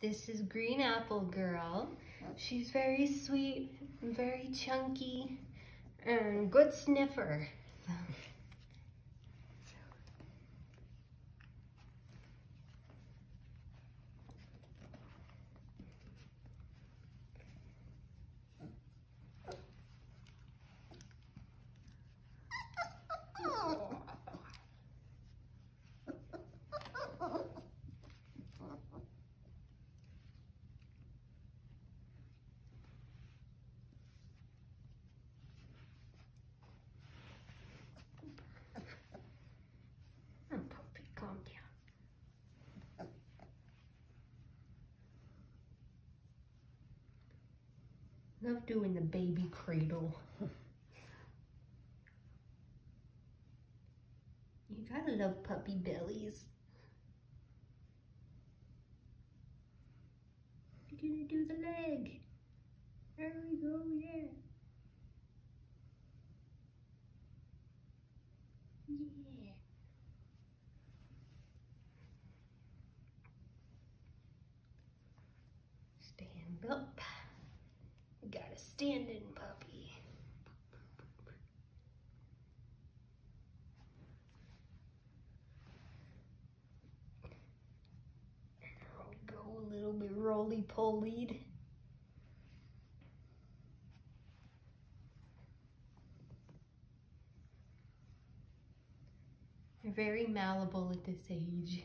This is Green Apple Girl. She's very sweet very chunky and good sniffer. So. Love doing the baby cradle. You gotta love puppy bellies. You're gonna do the leg. There we go, yeah. Yeah. Stand up. Standing puppy. Go, a little bit roly-polied. They're very malleable at this age.